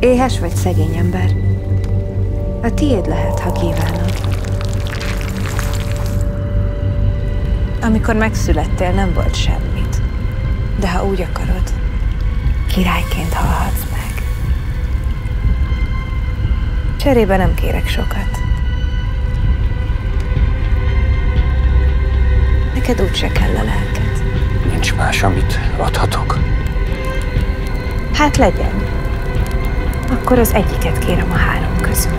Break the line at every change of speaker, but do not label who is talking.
Éhes vagy szegény ember. A tiéd lehet, ha kívánod. Amikor megszülettél, nem volt semmit. De ha úgy akarod, királyként halhatsz meg. Cserébe nem kérek sokat. Neked úgyse kell a lelked.
Nincs más, amit adhatok.
Hát legyen. Akkor az egyiket kérem a három közül.